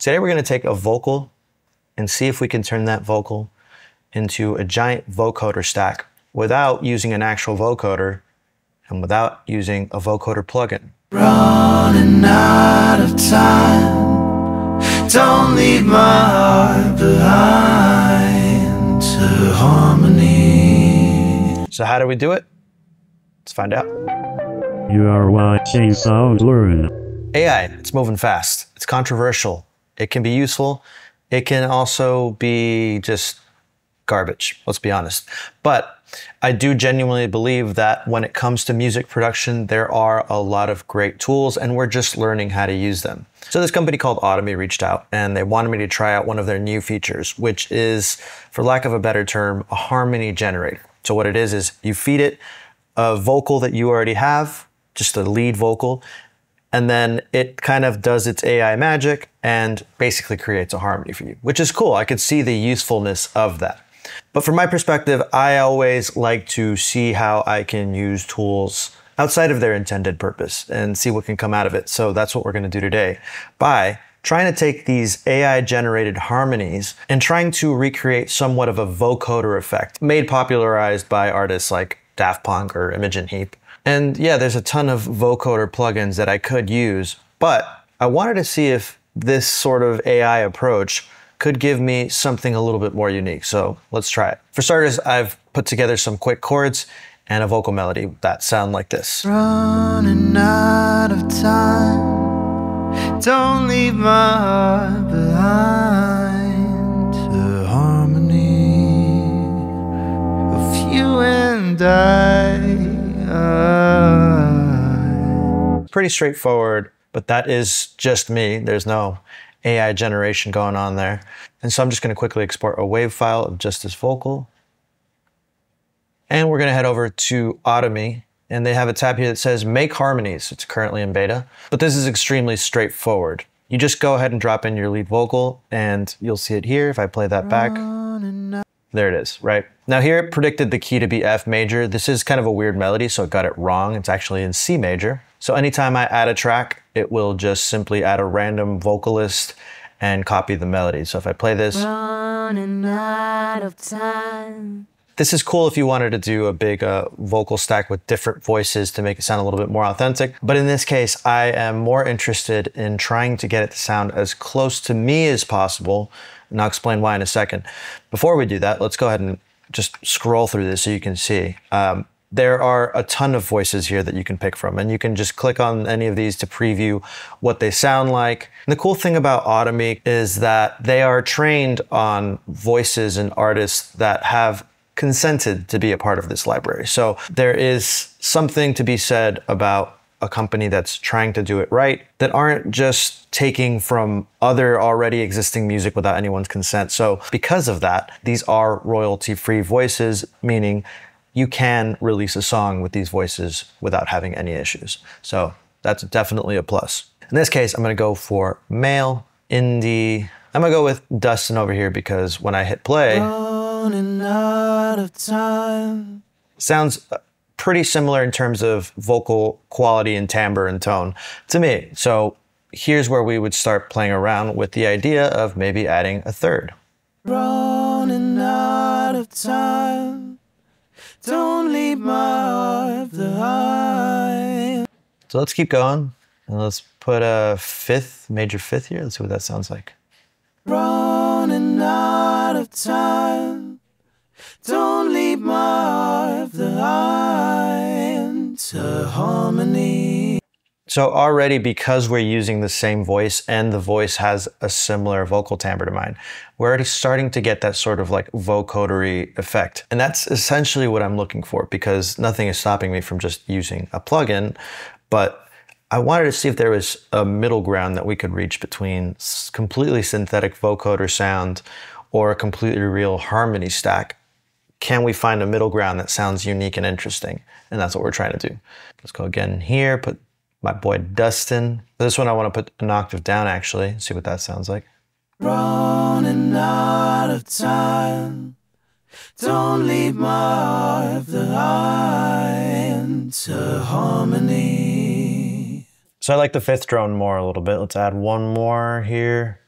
Today we're going to take a vocal and see if we can turn that vocal into a giant vocoder stack without using an actual vocoder and without using a vocoder plugin. Running out of time. Don't leave my heart behind to harmony. So how do we do it? Let's find out. You are watching Sound Learn. AI, it's moving fast. It's controversial. It can be useful. It can also be just garbage, let's be honest. But I do genuinely believe that when it comes to music production, there are a lot of great tools and we're just learning how to use them. So this company called Audimee reached out and they wanted me to try out one of their new features, which is, for lack of a better term, a harmony generator. So what it is, is you feed it a vocal that you already have, just a lead vocal, and then it kind of does its AI magic and basically creates a harmony for you, which is cool. I could see the usefulness of that. But from my perspective, I always like to see how I can use tools outside of their intended purpose and see what can come out of it. So that's what we're going to do today by trying to take these AI generated harmonies and trying to recreate somewhat of a vocoder effect made popularized by artists like Daft Punk or Imogen Heap. And yeah, there's a ton of vocoder plugins that I could use, but I wanted to see if this sort of AI approach could give me something a little bit more unique. So let's try it. For starters, I've put together some quick chords and a vocal melody that sound like this. Running out of time. Don't leave my heart behind Pretty straightforward, but that is just me. There's no AI generation going on there. And so I'm just going to quickly export a wave file of just this vocal. And we're going to head over to Audimee and they have a tab here that says make harmonies. It's currently in beta, but this is extremely straightforward. You just go ahead and drop in your lead vocal and you'll see it here. If I play that back, there it is, right? Now here it predicted the key to be F major. This is kind of a weird melody, so it got it wrong. It's actually in C major. So anytime I add a track, it will just simply add a random vocalist and copy the melody. So if I play this, out of time. this is cool if you wanted to do a big uh, vocal stack with different voices to make it sound a little bit more authentic. But in this case, I am more interested in trying to get it to sound as close to me as possible. And I'll explain why in a second. Before we do that, let's go ahead and just scroll through this so you can see. Um, there are a ton of voices here that you can pick from, and you can just click on any of these to preview what they sound like. And the cool thing about Audimee is that they are trained on voices and artists that have consented to be a part of this library. So there is something to be said about a company that's trying to do it right that aren't just taking from other already existing music without anyone's consent. So because of that, these are royalty free voices, meaning you can release a song with these voices without having any issues. So that's definitely a plus. In this case, I'm gonna go for male, indie. I'm gonna go with Dustin over here because when I hit play, out of time. sounds uh, pretty similar in terms of vocal quality and timbre and tone to me. So here's where we would start playing around with the idea of maybe adding a third. Running out of time. Don't leave my heart behind. So let's keep going and let's put a fifth, major fifth here. Let's see what that sounds like. Running out of time. Don't leave my heart behind to harmony. So already because we're using the same voice and the voice has a similar vocal timbre to mine, we're already starting to get that sort of like vocodery effect. And that's essentially what I'm looking for because nothing is stopping me from just using a plugin, but I wanted to see if there was a middle ground that we could reach between completely synthetic vocoder sound or a completely real harmony stack. Can we find a middle ground that sounds unique and interesting? And that's what we're trying to do. Let's go again here, put my boy Dustin. This one I want to put an octave down actually, see what that sounds like. Running out of time. Don't leave my heart behind to harmony. So I like the fifth drone more a little bit. Let's add one more here.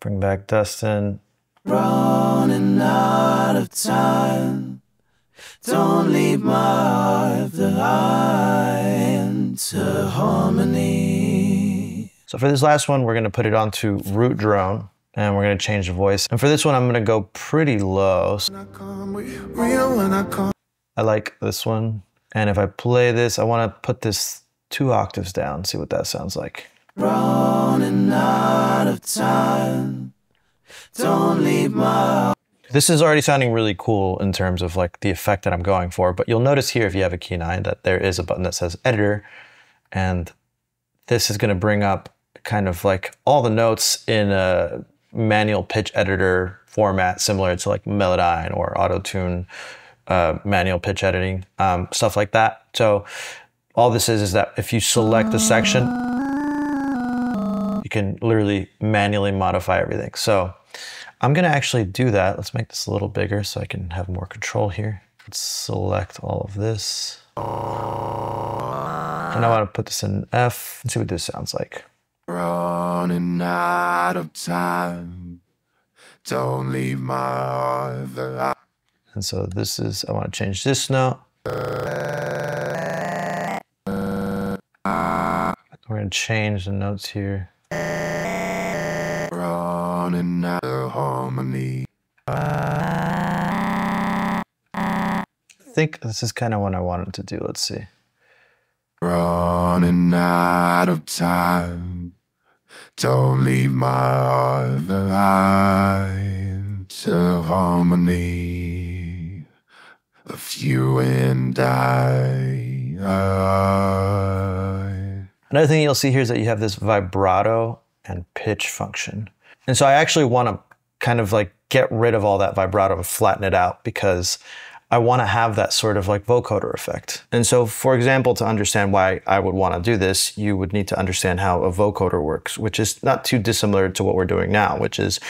Bring back Dustin. running out of time. Don't leave my heart behind to harmony. So for this last one, we're gonna put it onto root drone and we're gonna change the voice. And for this one, I'm gonna go pretty low. I come with real when I come. I like this one. And if I play this, I wanna put this two octaves down, see what that sounds like. Running out of time. Don't leave my This is already sounding really cool in terms of like the effect that I'm going for, but you'll notice here if you have a key nine that there is a button that says editor and this is going to bring up kind of like all the notes in a manual pitch editor format similar to like Melodyne or Autotune uh, manual pitch editing, um, stuff like that. So all this is is that if you select a section, you can literally manually modify everything. So I'm gonna actually do that. Let's make this a little bigger so I can have more control here. Let's select all of this. And I wanna put this in F and see what this sounds like. running out of time. Don't leave my heart. And so this is, I wanna change this note. We're gonna change the notes here. Running out harmony. I think this is kind of what I wanted to do. Let's see. Running out of time. Don't leave my heart behind to harmony. Of you and I. I. Another thing you'll see here is that you have this vibrato and pitch function. And so I actually want to kind of like get rid of all that vibrato and flatten it out because I want to have that sort of like vocoder effect. And so, for example, to understand why I would want to do this, you would need to understand how a vocoder works, which is not too dissimilar to what we're doing now, which is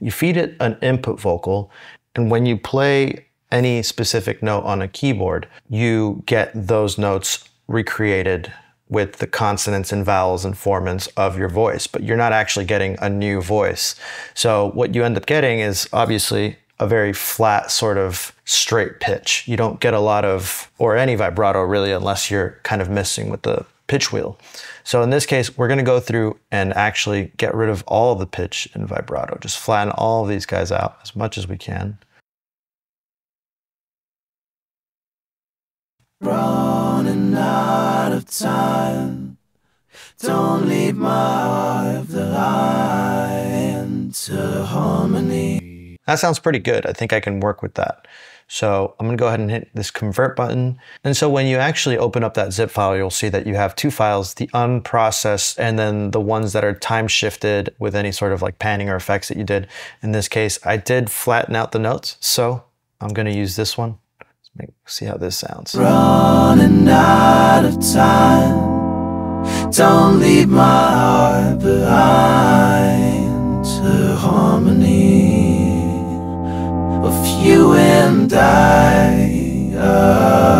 you feed it an input vocal, and when you play any specific note on a keyboard, you get those notes recreated with the consonants and vowels and formants of your voice, but you're not actually getting a new voice. So what you end up getting is obviously a very flat sort of straight pitch. You don't get a lot of, or any vibrato really, unless you're kind of messing with the pitch wheel. So in this case, we're gonna go through and actually get rid of all the pitch and vibrato. Just flatten all of these guys out as much as we can. Running out of time. Don't leave my heart behind to harmony. That sounds pretty good. I think I can work with that. So I'm gonna go ahead and hit this convert button. And so when you actually open up that zip file, you'll see that you have two files, the unprocessed and then the ones that are time shifted with any sort of like panning or effects that you did. In this case, I did flatten out the notes. So I'm gonna use this one. Let's see how this sounds. Running out of time. Don't leave my heart behind to harmony of you and I. I.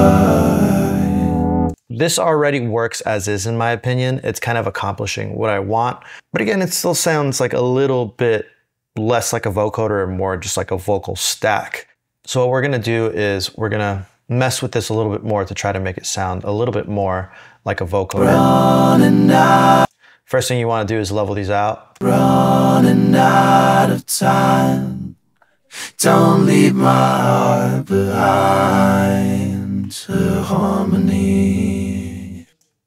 This already works as is, in my opinion. It's kind of accomplishing what I want. But again, it still sounds like a little bit less like a vocoder and more just like a vocal stack. So what we're gonna do is we're gonna mess with this a little bit more to try to make it sound a little bit more like a out, First thing you wanna do is level these out. running out of time. Don't leave my heart behind to harmony.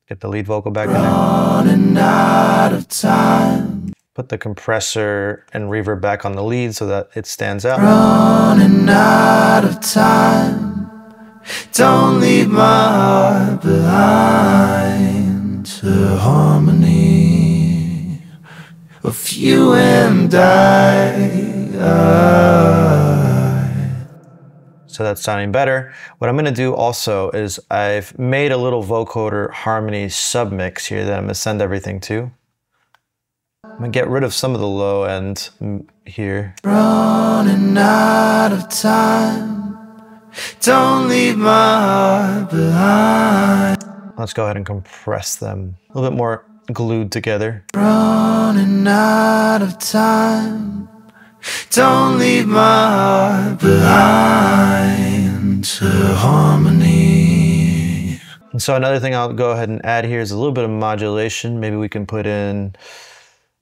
Get the lead vocal back in there. Running out of time. Put the compressor and reverb back on the lead so that it stands out. Running out of time. Don't leave my heart behind to harmony of you and I. So that's sounding better. What I'm gonna do also is I've made a little vocoder harmony submix here that I'm gonna send everything to. I'm gonna get rid of some of the low end here. Running out of time. Don't leave my heart behind. Let's go ahead and compress them a little bit more glued together. running out of time. Don't leave my heart behind to harmony. And so another thing I'll go ahead and add here is a little bit of modulation. Maybe we can put in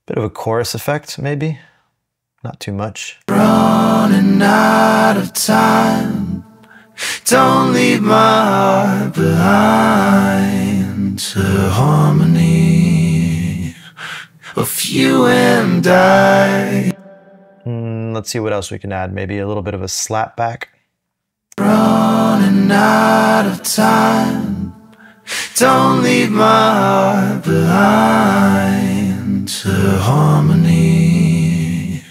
bit of a chorus effect, maybe. Not too much. Running out of time. Don't leave my heart behind to harmony of you and I. Mm, let's see what else we can add. Maybe a little bit of a slap back. Running out of time. Don't leave my heart behind to harmony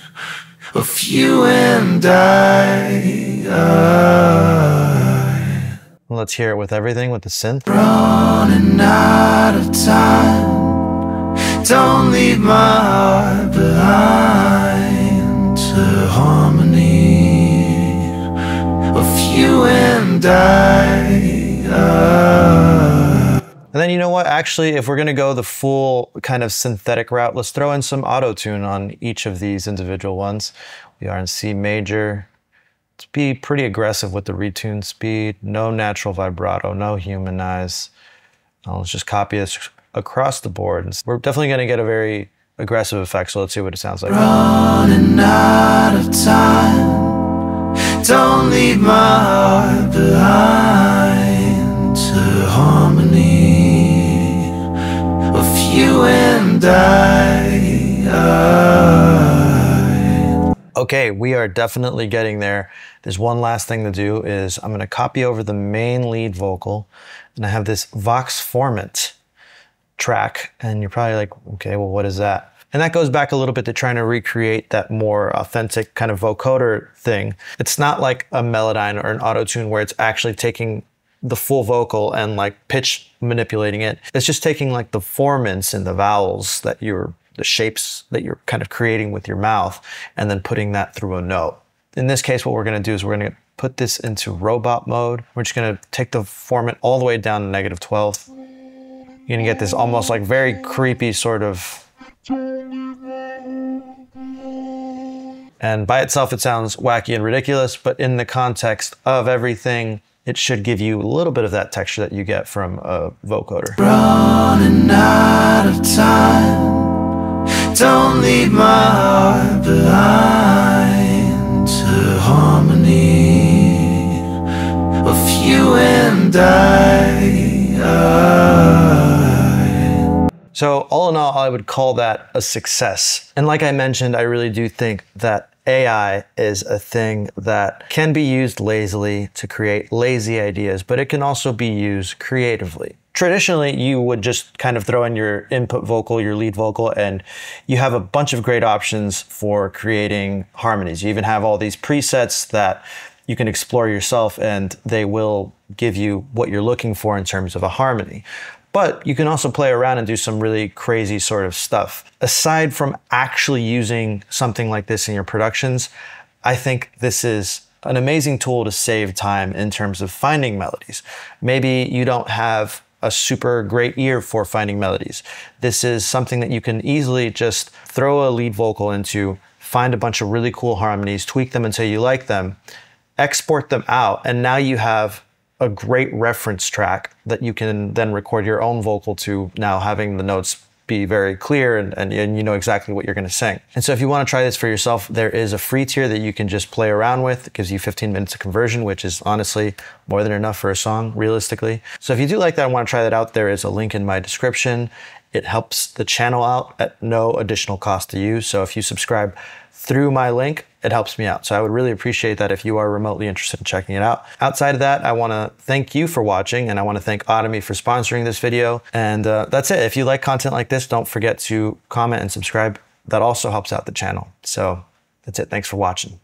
of you and I. Let's hear it with everything with the synth. Running out of time. Don't leave my heart behind to harmony of you and I. And then you know what? Actually, if we're gonna go the full kind of synthetic route, let's throw in some auto tune on each of these individual ones. We are in C major. Let's be pretty aggressive with the retune speed. No natural vibrato, no humanize. Now let's just copy this across the board. We're definitely gonna get a very aggressive effect. So let's see what it sounds like. Running out of time. Don't leave my heart behind to harmony you and I. Okay, we are definitely getting there. There's one last thing to do is I'm gonna copy over the main lead vocal and I have this Vox Formant track and you're probably like, okay, well, what is that? And that goes back a little bit to trying to recreate that more authentic kind of vocoder thing. It's not like a Melodyne or an auto tune where it's actually taking the full vocal and like pitch manipulating it. It's just taking like the formants and the vowels that you're, the shapes that you're kind of creating with your mouth and then putting that through a note. In this case, what we're gonna do is we're gonna put this into robot mode. We're just gonna take the formant all the way down to negative 12. You're gonna get this almost like very creepy sort of and by itself, it sounds wacky and ridiculous, but in the context of everything, it should give you a little bit of that texture that you get from a vocoder. Running out of time. Don't leave my heart behind to harmony of you and I. So, all in all, I would call that a success. And like I mentioned, I really do think that AI is a thing that can be used lazily to create lazy ideas, but it can also be used creatively. Traditionally, you would just kind of throw in your input vocal, your lead vocal, and you have a bunch of great options for creating harmonies. You even have all these presets that you can explore yourself, and they will give you what you're looking for in terms of a harmony. But you can also play around and do some really crazy sort of stuff. Aside from actually using something like this in your productions, I think this is an amazing tool to save time in terms of finding melodies. Maybe you don't have a super great ear for finding melodies. This is something that you can easily just throw a lead vocal into, find a bunch of really cool harmonies, tweak them until you like them, export them out, and now you have a great reference track that you can then record your own vocal to now having the notes be very clear and, and, and you know exactly what you're going to sing. And so if you want to try this for yourself, there is a free tier that you can just play around with. It gives you 15 minutes of conversion, which is honestly more than enough for a song, realistically. So if you do like that and want to try that out, there is a link in my description. It helps the channel out at no additional cost to you. So if you subscribe through my link, it helps me out. So I would really appreciate that if you are remotely interested in checking it out. Outside of that, I want to thank you for watching and I want to thank Audimee for sponsoring this video. And uh, that's it. If you like content like this, don't forget to comment and subscribe. That also helps out the channel. So that's it. Thanks for watching.